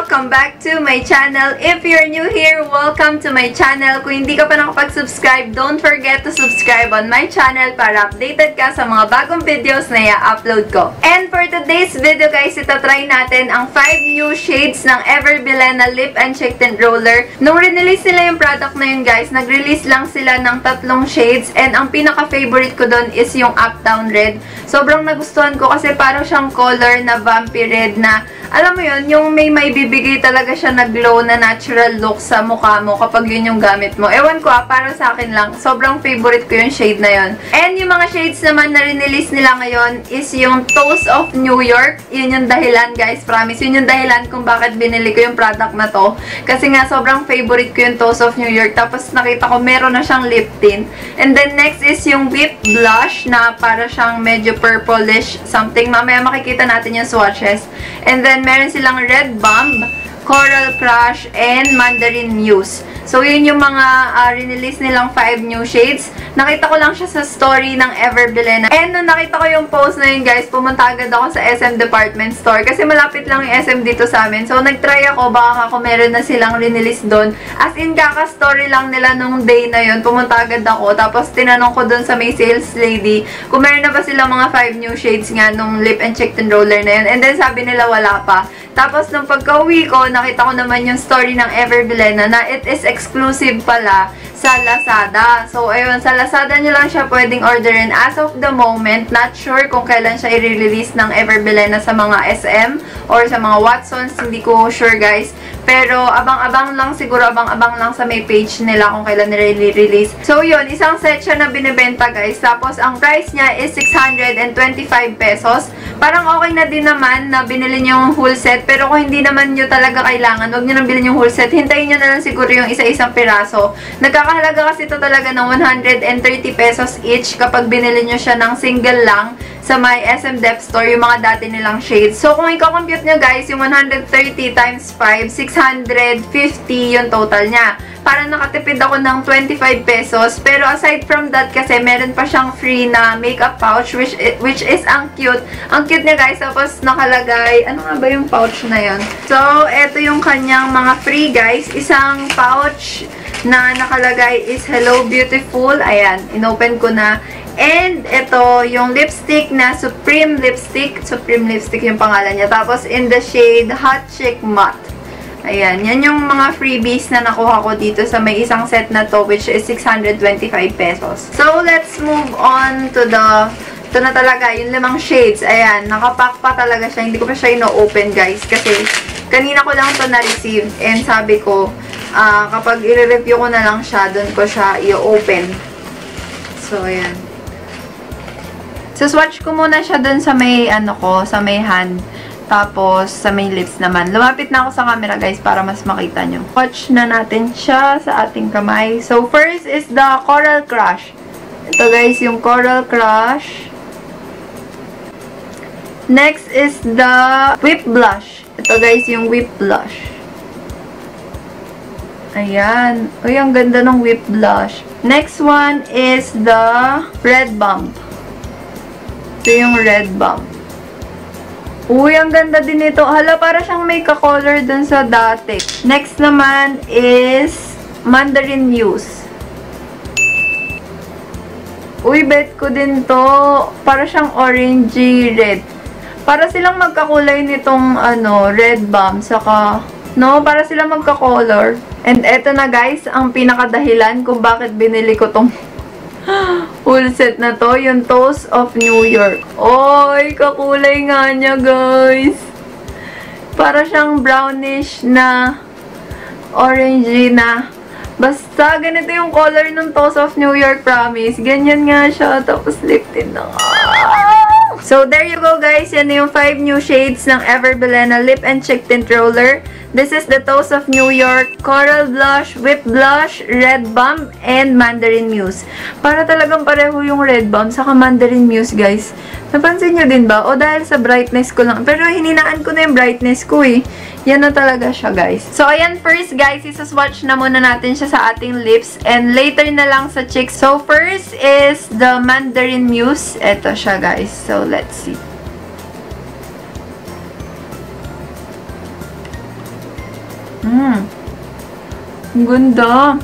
welcome back to my channel. If you're new here, welcome to my channel. Kung hindi ka pa nakapag-subscribe, don't forget to subscribe on my channel para updated ka sa mga bagong videos na i-upload ko. And for today's video guys, itatry natin ang 5 new shades ng Everbilena Lip and Cheek Tint Roller. Nung release nila yung product na yun guys, nag-release lang sila ng tatlong shades and ang pinaka-favorite ko doon is yung Uptown Red. Sobrang nagustuhan ko kasi parang siyang color na vampy red na alam mo yun, yung may may bibigay talaga siya na glow na natural look sa mukha mo kapag yun yung gamit mo. Ewan ko ah, para sa akin lang, sobrang favorite ko yung shade na yun. And yung mga shades naman na rinelease nila ngayon is yung Toast of New York. Yun yung dahilan guys, promise. Yun yung dahilan kung bakit binili ko yung product na to. Kasi nga, sobrang favorite ko yung Toast of New York. Tapos nakita ko meron na siyang lip tint. And then next is yung Whip Blush na para siyang medyo purplish something. Mamaya makikita natin yung swatches. And then meron silang Red Bomb, Coral Crush, and Mandarin Muse. So, yun yung mga uh, rinelease nilang 5 new shades. Nakita ko lang siya sa story ng Everbilena. And nung nakita ko yung post na yun, guys, pumunta agad ako sa SM Department Store. Kasi malapit lang yung SM dito sa amin. So, nag-try ako. Baka ako meron na silang rinelease doon. As in, kaka-story lang nila nung day na yun. Pumunta agad ako. Tapos, tinanong ko doon sa may sales lady kung meron na ba silang mga 5 new shades nga nung lip and cheek tint roller na yun. And then, sabi nila wala pa. Tapos, nung pagka-uwi ko, nakita ko naman yung story ng Everbilena na it is exclusive pala sa Lazada. So, ayun, sa Lazada nyo lang siya pwedeng orderin as of the moment. Not sure kung kailan siya i-release ng Everbilena sa mga SM or sa mga Watsons. Hindi ko sure, guys. Pero, abang-abang lang, siguro abang-abang lang sa may page nila kung kailan nire-release. So, yun, isang set siya na binibenta, guys. Tapos, ang price niya is 625 pesos. Parang okay na din naman na binili nyo yung whole set. Pero kung hindi naman nyo talaga kailangan, huwag nyo nang bilhin yung whole set. Hintayin nyo na lang siguro yung isa-isang piraso. Nagkakahalaga kasi ito talaga ng 130 pesos each kapag binili nyo siya ng single lang sa my SM Depth Store, yung mga dati nilang shades. So, kung i-compute nyo guys, yung 130 times 5, 650 yung total niya. Para nakatipid ako ng 25 pesos. Pero aside from that, kasi meron pa siyang free na makeup pouch, which, which is ang cute. Ang cute niya guys. Tapos nakalagay, ano nga ba yung pouch na yon So, ito yung kanyang mga free guys. Isang pouch na nakalagay is Hello Beautiful. Ayan, inopen ko na. And ito, yung lipstick na Supreme Lipstick. Supreme Lipstick yung pangalan niya. Tapos in the shade Hot Chick Matte. Ayan, yan yung mga freebies na nakuha ko dito sa may isang set na to which is 625 pesos. So, let's move on to the ito na talaga, yung limang shades. Ayan, nakapack pa talaga siya. Hindi ko pa siya ino-open guys kasi kanina ko lang to na-receive and sabi ko uh, kapag i-review ko na lang siya, doon ko siya i-open. So, ayan. So, swatch ko muna siya dun sa may, ano ko, sa may hand. Tapos, sa may lips naman. Lumapit na ako sa camera, guys, para mas makita nyo. Swatch na natin siya sa ating kamay. So, first is the Coral Crush. Ito, guys, yung Coral Crush. Next is the Whip Blush. Ito, guys, yung Whip Blush. Ayan. Uy, ang ganda ng Whip Blush. Next one is the Red Bump. Ito yung red bomb. Uy, ang ganda din ito. Hala, para siyang may ka-color dun sa dati. Next naman is Mandarin Muse. Uy, bet ko din to. Para siyang orangey red. Para silang magkakulay nitong ano, red bomb. Saka, no, para silang magka-color. And eto na guys, ang pinakadahilan kung bakit binili ko tong Full set na to, yung Toast of New York. Oy, kakulay nga niya, guys. Para siyang brownish na orangey na. Basta, ganito yung color ng Toast of New York, promise. Ganyan nga siya. Tapos, tint na. So, there you go, guys. Yan yung 5 new shades ng Everbilena Lip and Cheek Tint Roller. This is the Toast of New York, Coral Blush, Whip Blush, Red Bomb, and Mandarin Muse. Para talagang pareho yung Red Bomb saka Mandarin Muse, guys. Napansin nyo din ba? O dahil sa brightness ko lang. Pero hininaan ko na yung brightness ko eh. Yan na talaga siya, guys. So, ayan, first, guys, isaswatch na muna natin siya sa ating lips. And later na lang sa cheeks. So, first is the Mandarin Muse. Ito siya, guys. So, let's see. Hmm. Ang ganda.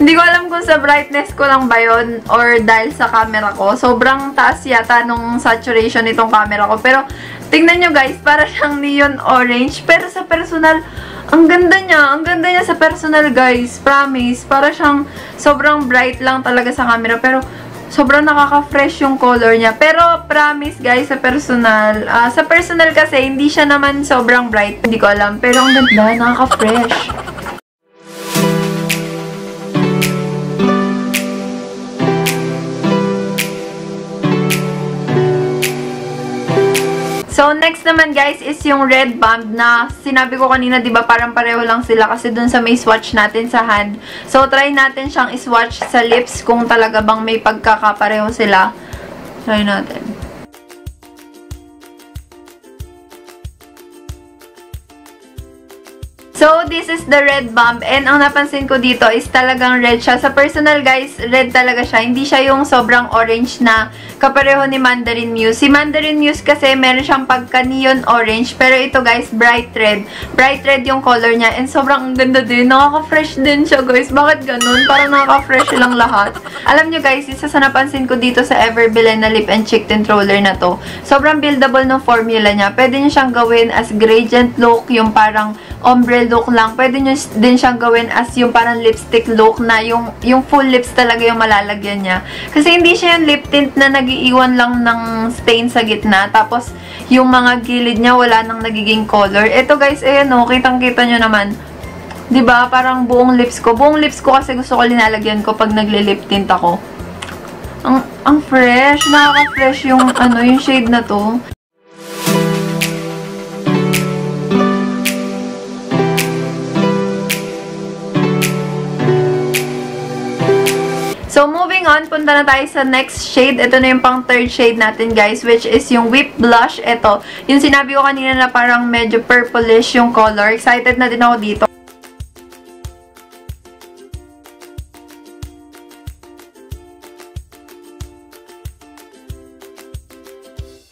Hindi ko alam kung sa brightness ko lang ba yun or dahil sa camera ko. Sobrang taas yata nung saturation nitong camera ko. Pero, tingnan nyo guys, para siyang neon orange. Pero sa personal, ang ganda niya. Ang ganda niya sa personal guys. Promise. Para siyang sobrang bright lang talaga sa camera. Pero, sobrang nakaka-fresh yung color niya. Pero, promise guys, sa personal, uh, sa personal kasi, hindi siya naman sobrang bright. Hindi ko alam. Pero, ang ganda. Nakaka-fresh. So, next naman guys is yung red band na sinabi ko kanina, ba parang pareho lang sila kasi dun sa may swatch natin sa hand. So, try natin siyang iswatch sa lips kung talaga bang may pagkakapareho sila. Try natin. So, this is the red bomb. And ang napansin ko dito is talagang red siya. Sa personal, guys, red talaga siya. Hindi siya yung sobrang orange na kapareho ni Mandarin Muse. Si Mandarin Muse kasi meron siyang pagka-neon orange. Pero ito, guys, bright red. Bright red yung color niya. And sobrang ganda din. Nakaka-fresh din siya, guys. Bakit ganun? Parang nakaka-fresh lang lahat. Alam nyo, guys, isa sa napansin ko dito sa Everbillen na lip and cheek tint roller na to. Sobrang buildable ng formula niya. Pwede nyo siyang gawin as gradient look, yung parang ombre look lang. Pwede nyo din siyang gawin as yung parang lipstick look na yung, yung full lips talaga yung malalagyan niya. Kasi hindi siya yung lip tint na nagiiwan lang ng stain sa gitna. Tapos, yung mga gilid niya wala nang nagiging color. Ito guys, ayan o, kitang-kita nyo naman. 'Di ba Parang buong lips ko. Buong lips ko kasi gusto ko linalagyan ko pag nagle-lip tint ako. Ang, ang fresh. Nakaka-fresh yung, ano, yung shade na to. So, moving on, punta na tayo sa next shade. Ito na yung pang third shade natin, guys, which is yung Whip Blush. Ito, yung sinabi ko kanina na parang medyo purplish yung color. Excited na din ako dito.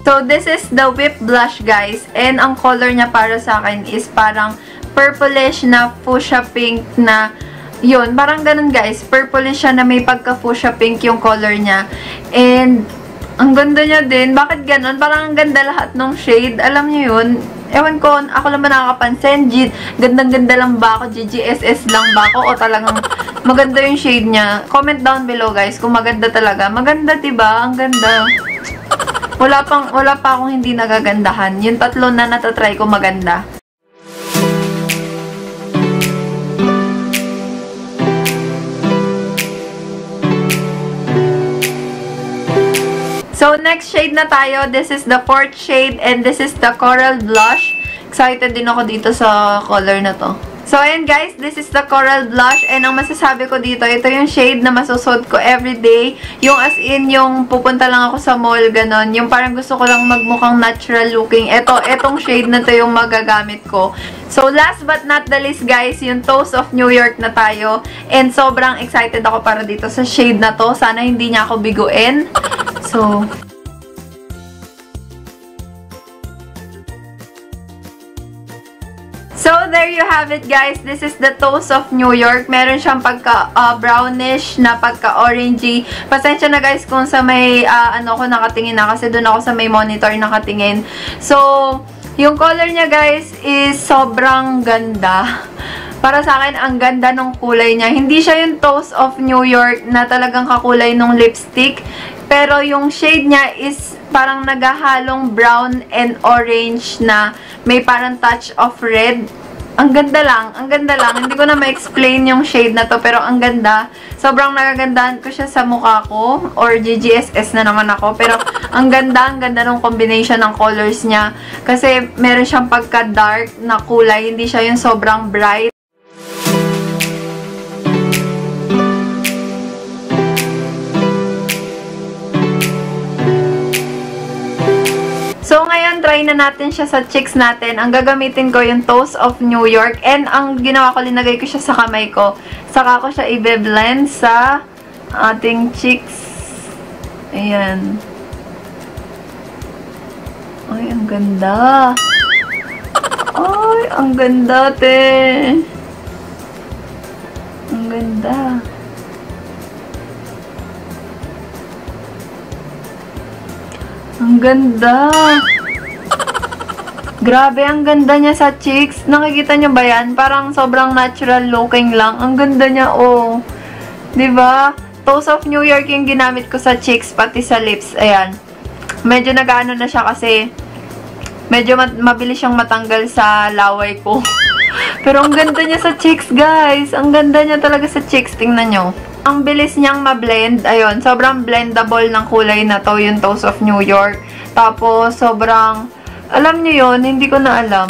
So, this is the Whip Blush, guys. And ang color niya para sa akin is parang purplish na fuchsia pink na yun, parang ganun guys. Purplish siya na may pagka-fuchsia pink yung color niya. And, ang ganda niya din. Bakit ganun? Parang ang ganda lahat ng shade. Alam niyo yun? Ewan ko, ako lang ba nakakapansin? Gandang-ganda lang ba ako? GGSS lang ba ako? O talagang maganda yung shade niya? Comment down below guys kung maganda talaga. Maganda, diba? Ang ganda. Wala, pang, wala pa akong hindi nagagandahan. Yung tatlo na natatry ko maganda. So, next shade na tayo. This is the fourth shade and this is the Coral Blush. Excited din ako dito sa color na to. So, ayan guys, this is the Coral Blush and ang masasabi ko dito, ito yung shade na masusod ko everyday. Yung as in, yung pupunta lang ako sa mall, ganon. Yung parang gusto ko lang magmukhang natural looking. Ito, etong shade na to yung magagamit ko. So, last but not the least guys, yung Toast of New York na tayo. And sobrang excited ako para dito sa shade na to. Sana hindi niya ako biguin. So, There you have it guys. This is the Toast of New York. Meron siyang pagka uh, na pagka orangey. Pasensya na guys kung sa may uh, ano ko nakatingin na kasi doon ako sa may monitor nakatingin. So, yung color niya guys is sobrang ganda. Para sa akin, ang ganda ng kulay niya. Hindi siya yung Toast of New York na talagang kakulay ng lipstick. Pero yung shade niya is parang nagahalong brown and orange na may parang touch of red. Ang ganda lang. Ang ganda lang. Hindi ko na ma-explain yung shade na to, pero ang ganda. Sobrang nagagandahan ko siya sa mukha ko, or GGSS na naman ako. Pero ang ganda, ang ganda ng combination ng colors niya. Kasi meron siyang pagka-dark na kulay. Hindi siya yung sobrang bright. Natin siya sa cheeks natin. Ang gagamitin ko yung Toast of New York. And ang ginawa ko, linagay ko siya sa kamay ko. Saka ko siya i-blend sa ating cheeks. Ayan. ganda. Ay, ang ganda, te. Ang ganda. Ang ganda. Grabe, ang ganda niya sa cheeks. Nakikita niyo ba yan? Parang sobrang natural looking lang. Ang ganda niya, oh. ba? Toast of New York yung ginamit ko sa cheeks, pati sa lips. Ayan. Medyo nag-ano na siya kasi medyo mabilis siyang matanggal sa laway ko. Pero ang ganda niya sa cheeks, guys. Ang ganda niya talaga sa cheeks. Tingnan nyo. Ang bilis niyang ma-blend. Ayun, sobrang blendable ng kulay na to, yung Toast of New York. Tapos, sobrang, alam niyo yon hindi ko na alam.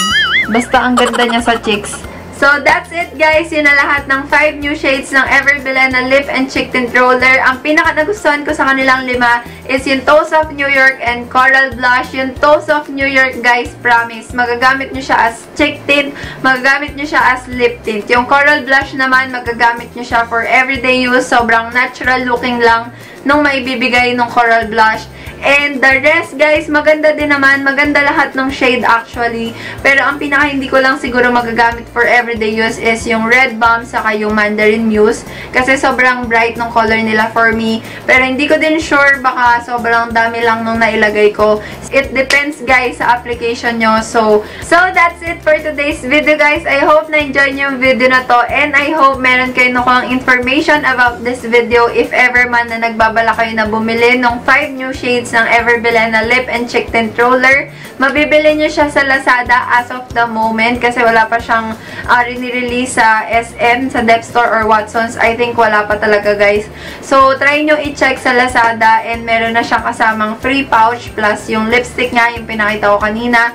Basta ang ganda niya sa cheeks. So, that's it guys. Yun na lahat ng 5 new shades ng Everbilena na Lip and Cheek Tint Roller. Ang pinaka nagustuhan ko sa kanilang lima is yung Toast of New York and Coral Blush. Yung Toast of New York, guys, promise. Magagamit nyo siya as cheek tint. Magagamit nyo siya as lip tint. Yung Coral Blush naman, magagamit nyo siya for everyday use. Sobrang natural looking lang nung maibibigay ng Coral Blush. And the rest, guys, maganda din naman. Maganda lahat ng shade actually. Pero ang pinaka hindi ko lang siguro magagamit for everyday use is yung Red Balm saka yung Mandarin Muse. Kasi sobrang bright ng color nila for me. Pero hindi ko din sure baka sobrang dami lang nung nailagay ko. It depends, guys, sa application nyo. So, so that's it for today's video, guys. I hope na-enjoy nyo yung video na to. And I hope meron kayo nakuha information about this video if ever man na nagbabala kayo na bumili ng 5 new shades shades ng Everbilena Lip and Cheek Tint Roller. Mabibili nyo siya sa Lazada as of the moment kasi wala pa siyang uh, rinirelease sa SM, sa Dep Store or Watsons. I think wala pa talaga guys. So, try nyo i-check sa Lazada and meron na siyang kasamang free pouch plus yung lipstick niya, yung pinakita ko kanina.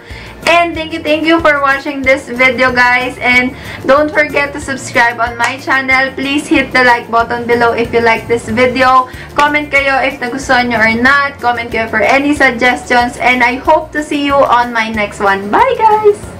And thank you, thank you for watching this video, guys. And don't forget to subscribe on my channel. Please hit the like button below if you like this video. Comment kayo if nagustuhan nyo or not. Comment kayo for any suggestions. And I hope to see you on my next one. Bye, guys!